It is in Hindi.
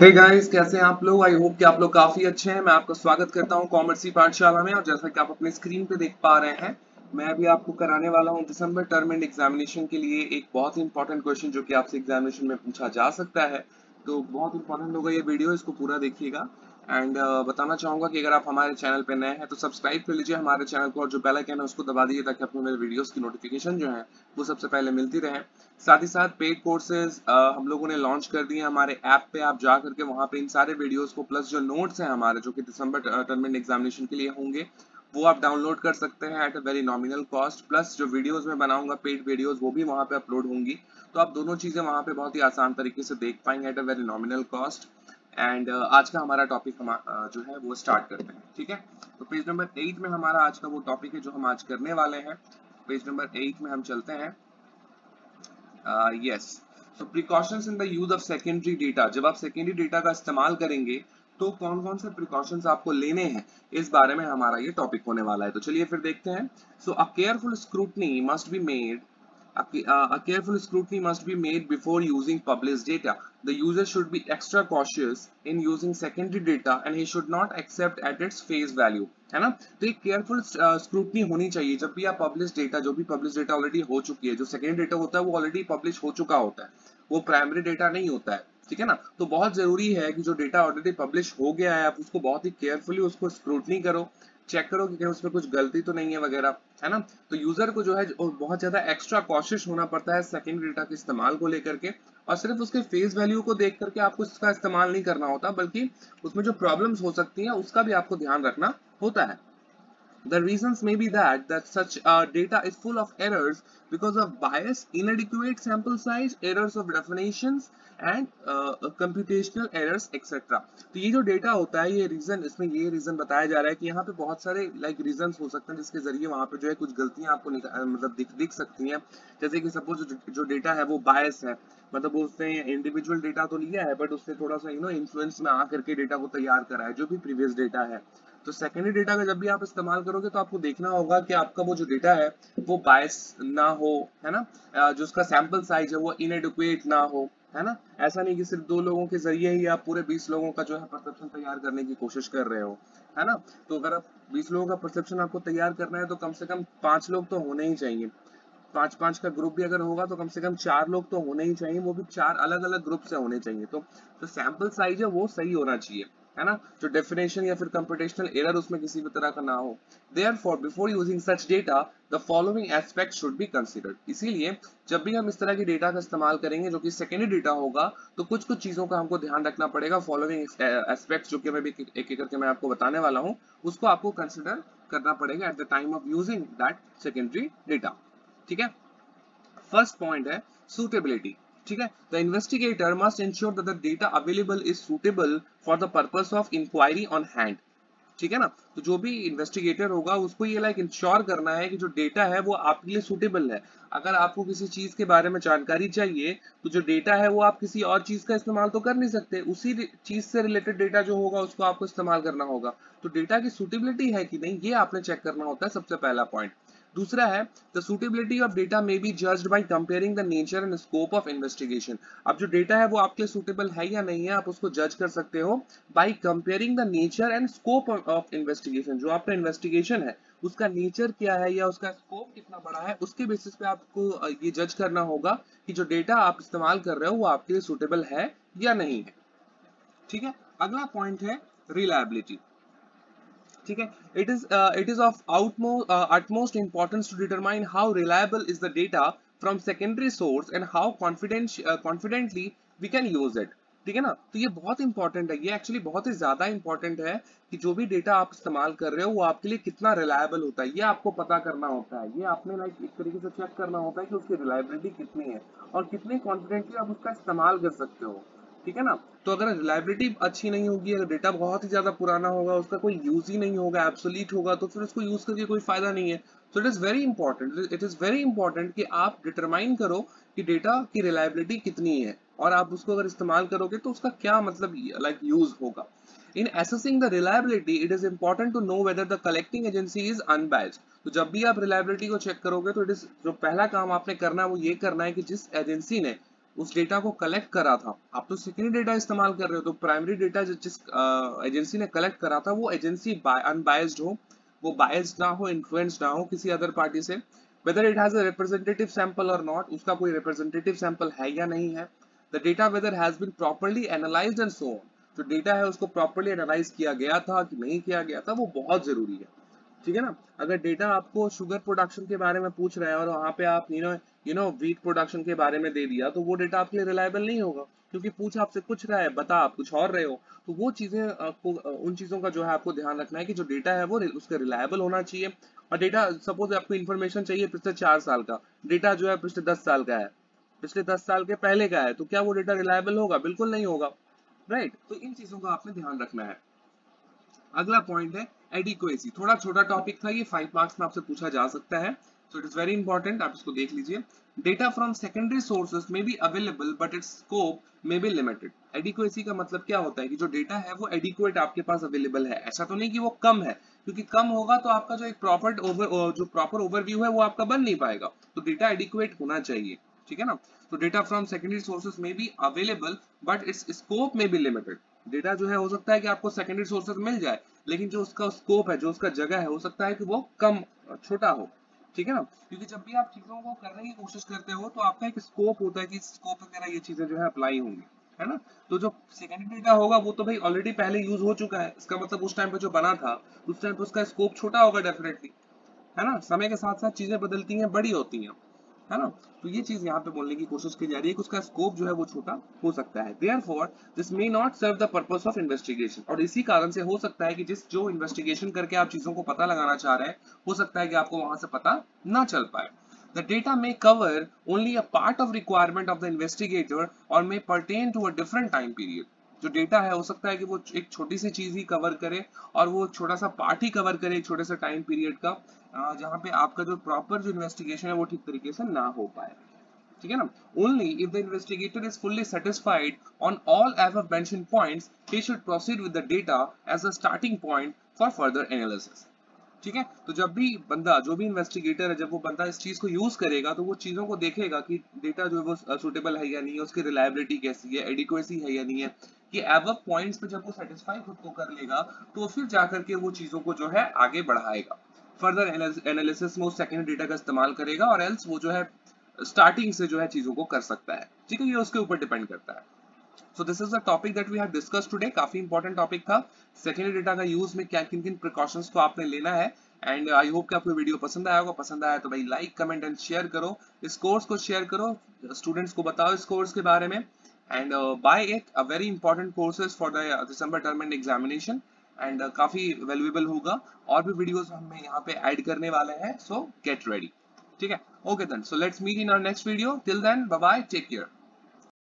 हे hey गाइस कैसे हैं आप लोग? आई होप कि आप लोग काफ़ी अच्छे हैं। मैं आपका स्वागत करता हूँ कॉमर्सी पाठशाला में। और जैसा कि आप अपने स्क्रीन पे देख पा रहे हैं, मैं अभी आपको कराने वाला हूँ दिसंबर टर्म एंड एग्जामिनेशन के लिए एक बहुत ही इंपॉर्टेंट क्वेश्चन जो कि आपसे एग्जामिनेशन में पूछा जा सकता है। तो बहुत इंपॉर्टेंट होगा ये वीडियो इसको पूरा देखिएगा। एंड uh, बताना चाहूँगा कि अगर आप हमारे चैनल पे नए हैं तो सब्सक्राइब कर लीजिए हमारे चैनल को और जो बेल आइकन है उसको दबा दीजिए ताकि आपको मेरे वीडियोस की नोटिफिकेशन जो है वो सबसे पहले मिलती रहे। साथ ही साथ पेड कोर्सेज uh, हम लोगों ने लॉन्च कर दिए हमारे ऐप पे। आप जा करके वहाँ पे इन सारे वीडियोस को प्लस जो नोट्स हैं हमारे जो कि दिसंबर टर्म एग्जामिनेशन के लिए होंगे वो आप डाउनलोड कर सकते हैं at a very nominal cost plus जो वीडियोस में बनाऊँगा पेड वीडियोस वो भी वहाँ पे अपलोड होंगी। तो आप दोनों चीज़ें वहाँ पे बहुत ही आसान तरीके से देख पाएँगे at a very nominal cost and uh, आज का हमारा टॉपिक हम uh, जो है वो स्टार्ट करते हैं ठीक है? तो पेज नंबर एट में हमारा आज का वो टॉपिक है जो हम आज करने वाले हैं। पेज नंबर एट में हम चलते हैं। Yes so precautions in the use of secondary data जब आप सेकेंडरी डेटा का इस्तेमाल करेंगे तो कौन कौन से प्रिकॉशंस आपको लेने हैं इस बारे में हमारा ये टॉपिक होने वाला है। तो चलिए फिर देखते हैं। So a careful scrutiny must be made A, uh, a careful scrutiny must be made before using published data. The user should be extra cautious in using secondary data and he should not accept at its face value. है ना तो एक केयरफुल स्क्रूटनी होनी चाहिए जब भी आप पब्लिश डेटा जो भी पब्लिश डेटा ऑलरेडी हो चुकी है जो सेकेंड डेटा होता है वो ऑलरेडी पब्लिश हो चुका होता है वो प्राइमरी डेटा नहीं होता है ठीक है ना तो बहुत ज़रूरी है कि जो डेटा ऑलरेडी पब्लिश हो गया है आप उसको बहुत ही केयरफुली उसको स्क्रूटनी करो चेक करो कि कहीं उसमें कुछ गलती तो नहीं है वगैरह, है ना? तो यूज़र को जो है बहुत ज़्यादा एक्स्ट्रा कॉशिश होना पड़ता है सेकेंड डेटा के इस्तेमाल को लेकर के, और सिर्फ़ उसके फेस वैल्यू को देख करके आपको इसका इस्तेमाल नहीं करना होता, बल्कि उसमें जो प्रॉब्लम हो सकती है, उसका भी आपको ध्यान रखना होता है। The reasons may be that that such uh, data is full of errors because of bias, inadequate sample size, errors of definitions and uh, computational errors etc. ये जो डेटा होता है ये रीजन इसमें ये रीजन बताया जा रहा है कि यहाँ पे बहुत सारे लाइक like, रीजन हो सकते हैं जिसके ज़रिए वहाँ पे जो है कुछ गलतियाँ आपको मतलब दिख दिख सकती हैं। जैसे कि सपोज़ जो, जो डेटा है वो बायस है। मतलब उसने इंडिविजुअल डेटा तो लिया है बट उसने थोड़ा सा यू नो इन्फ्लुएंस में आकर के डेटा को तैयार करा है जो भी प्रीवियस डेटा है। तो सेकेंडरी डेटा का जब भी आप इस्तेमाल करोगे तो आपको देखना होगा कि आपका वो जो डेटा है, वो बायस ना हो, है ना? जो उसका सैंपल साइज़ है, वो इनएडुकेट ना हो, है ना? ऐसा नहीं कि सिर्फ़ दो लोगों के ज़रिए ही आप पूरे 20 लोगों का जो है परसेप्शन तैयार करने की कोशिश कर रहे हो, है ना? तो अगर आप 20 लोगों का परसेप्शन आपको तैयार करना है तो कम से कम पाँच लोग तो होने ही चाहिए। पाँच पाँच का ग्रुप भी अगर होगा तो कम से कम चार लोग तो होने ही चाहिए, वो भी चार अलग अलग ग्रुप से होने चाहिए। तो जो सैंपल साइज़ है, वो सही होना चाहिए। है ना? जो डेफिनेशन या फिर कंप्यूटेशनल एरर उसमें किसी भी तरह का ना हो। Therefore before using such data the following aspect should be considered इसीलिए, जब भी हम इस तरह की डेटा का इस्तेमाल करेंगे, जो कि सेकेंडरी डेटा होगा तो कुछ कुछ चीज़ों का हमको ध्यान रखना पड़ेगा। फॉलोइंग एस्पेक्ट जो कि मैं भी एक एक करके मैं आपको बताने वाला हूँ, उसको आपको कंसिडर करना पड़ेगा at the time of using that secondary data ठीक है? फ़र्स्ट पॉइंट है सुटेबिलिटी ठीक है? The investigator must ensure that the data available is suitable for the purpose of inquiry on hand ठीक है ना? तो जो भी इन्वेस्टिगेटर होगा, उसको ये लाइक इंश्योर करना है कि जो डेटा है, वो आपके लिए सुटेबल है। अगर आपको किसी चीज़ के बारे में जानकारी चाहिए तो जो डेटा है, वो आप किसी और चीज़ का इस्तेमाल तो कर नहीं सकते। उसी चीज़ से रिलेटेड डेटा जो होगा, उसको आपको इस्तेमाल करना होगा। तो डेटा की सुटेबिलिटी है कि नहीं, ये आपने चेक करना होता है सबसे पहला पॉइंट दूसरा है the suitability of data may be judged by comparing the nature and scope of investigation अब जो डेटा है वो आपके सुटेबल है या नहीं है, आप उसको जज कर सकते हो by comparing the nature and scope of investigation जो आपका इन्वेस्टिगेशन है, उसका नेचर क्या है या उसका स्कोप कितना बड़ा है, उसके बेसिस पे आपको ये जज करना होगा कि जो डेटा आप इस्तेमाल कर रहे हो वो आपके लिए सुटेबल है या नहीं है। ठीक है? अगला पॉइंट है रिलायबिलिटी ठीक है? It is it is of outmost utmost importance to determine how reliable is the data from secondary source and how confident uh, confidently we ठीक है ना? तो ये बहुत इंपॉर्टेंट है। ये एक्चुअली बहुत ही ज़्यादा इंपॉर्टेंट है कि जो भी डेटा आप इस्तेमाल कर रहे हो वो आपके लिए कितना रिलायबल होता है। ये आपको पता करना होता है। ये आपने लाइक एक तरीके से चेक करना होता है कि उसकी रिलायबिलिटी कितनी है और कितने कॉन्फिडेंटली आप उसका इस्तेमाल कर सकते हो। ठीक है ना? तो अगर रिलायबिलिटी अच्छी नहीं होगी अगर डेटा बहुत ही ज़्यादा पुराना होगा उसका कोई यूज़ ही नहीं होगा एब्सोलीट होगा तो फिर उसको यूज़ करके कोई फ़ायदा नहीं है। तो it is very important it is very important कि आप डिटरमाइन करो कि डेटा की रिलायबिलिटी कितनी है। और आप उसको अगर इस्तेमाल करोगे तो उसका क्या मतलब लाइक यूज़ होगा। In assessing the reliability, it is important to know whether the collecting agency is unbiased. तो जब भी आप reliability को चेक करोगे तो इट इज़ जो पहला काम आपने करना है वो ये करना है कि जिस एजेंसी ने उस डेटा को कलेक्ट करा था। आप तो सेकेंडरी डेटा इस्तेमाल कर रहे हो? तो प्राइमरी डेटा जिस एजेंसी ने कलेक्ट करा था, वो एजेंसी अनबायस्ड हो। वो बायस्ड ना हो इन्फ्लुएंस ना हो किसी अदर पार्टी से। It has a representative sample or not, उसका कोई representative sample है या नहीं है। The data whether has been properly analyzed and so on जो डेटा है, उसको प्रॉपरली एनालाइज किया गया था कि नहीं किया गया था, वो बहुत ज़रूरी है। ठीक है ना? अगर डेटा आपको शुगर प्रोडक्शन के बारे में पूछ रहा है और वहाँ पे आप you know you know wheat production के बारे में दे दिया तो वो डेटा आपके लिए रिलायबल नहीं होगा। क्योंकि पूछ आपसे कुछ रहा है, बता आप कुछ और रहे हो। तो वो चीज़ें आपको, उन चीज़ों का जो है आपको ध्यान रखना है कि जो डेटा है वो उसका रिलायबल होना चाहिए। और डेटा सपोज़ आपको इन्फॉर्मेशन चाहिए पिछले चार साल का। डेटा जो है पिछले दस साल का है। पिछले दस साल के पहले का है तो क्या वो डेटा रिलायबल होगा? बिल्कुल नहीं होगा। राइट तो इन चीज़ों का आपने ध्यान रखना है। अगला पॉइंट है एडिक्वेसी थोड़ा छोटा टॉपिक था ये फाइव मार्क्स में आपसे पूछा जा सकता है। So it is very important आप इसको देख लीजिए। Data from secondary sources may be available but its scope may be limited adequacy का मतलब क्या होता है कि जो डेटा है, वो एडिक्वेट आपके पास अवेलेबल है। ऐसा तो नहीं कि वो कम है, क्योंकि कम होगा तो आपका जो एक प्रॉपर ओवर जो प्रॉपर ओवरव्यू है, वो आपका बन नहीं पाएगा। तो डेटा एडिक्वेट होना चाहिए, ठीक है ना? तो data from secondary sources may be available but its scope may be limited data जो है, हो सकता है कि आपको सेकेंडरी सोर्सेज मिल जाए, लेकिन जो उसका स्कोप है, जो उसका जगह है, हो सकता है कि वो कम छोटा हो। ठीक है ना? क्योंकि जब भी आप चीज़ों को करने की कोशिश करते हो तो आपका एक स्कोप होता है कि स्कोप में मेरा ये चीज़ें जो है अप्लाई होंगी। है ना? तो जो सेकेंडरी डेटा होगा, वो तो भाई ऑलरेडी पहले यूज़ हो चुका है। इसका मतलब उस टाइम पे जो बना था, उस टाइम पे उसका स्कोप छोटा होगा डेफिनेटली है ना? समय के साथ साथ चीज़ें बदलती हैं, बड़ी होती हैं। है ना? तो ये चीज़ यहाँ पे बोलने की कोशिश की जा रही है कि उसका स्कोप जो है वो छोटा हो सकता है। Therefore this may not serve the purpose of investigation और इसी कारण से हो सकता है कि जिस जो इन्वेस्टिगेशन करके आप चीज़ों को पता लगाना चाह रहे हैं, हो सकता है कि आपको वहाँ से पता ना चल पाए। The data may cover only a part of requirement of the investigator or may pertain to a different time period. जो डेटा है, हो सकता है कि वो एक छोटी सी चीज़ ही कवर करे और वो छोटा सा पार्ट ही कवर करे छोटे से टाइम पीरियड का जहाँ पे आपका जो प्रॉपर जो इन्वेस्टिगेशन है वो ठीक तरीके से ना हो पाए। ठीक है ना? Only if the investigator is fully satisfied on all above mentioned points he should proceed with the data as a starting point for further analysis ठीक है? तो जब भी बंदा, जो भी इन्वेस्टिगेटर है, जब वो बंदा इस चीज़ को यूज़ करेगा तो वो चीज़ों को देखेगा कि डेटा जो है वो सुटेबल है या नहीं है, उसकी रिलायबिलिटी कैसी है एडिक्वेसी है या नहीं है। कि एव पॉइंट्स पे जब वो सेटिस्फाई खुद को कर लेगा तो फिर जाकर के वो चीज़ों को जो है आगे बढ़ाएगा। फर्दर एनालिसिस में उस सेकेंड डेटा का इस्तेमाल करेगा और एल्स वो जो है स्टार्टिंग से जो है चीज़ों को कर सकता है। ठीक है, ये उसके ऊपर डिपेंड करता है। So this is the topic that we have discuss today काफ़ी इंपॉर्टेंट टॉपिक था। सेकेंडरी डेटा का यूज़ में क्या किन किन प्रिकॉशंस को आपने लेना है। एंड आई होप कि आपको वीडियो पसंद आया होगा। पसंद आया तो भाई लाइक कमेंट एंड शेयर करो। इस कोर्स को शेयर करो। स्टूडेंट्स को बताओ इस कोर्स के बारे में। And buy it a very important courses for the December term end examination and काफ़ी वैल्यूएबल होगा। और भी वीडियोस हम यहाँ पे ऐड करने वाले हैं सो गेट रेडी ठीक है? Okay then so let's meet in our next video till then bye bye take care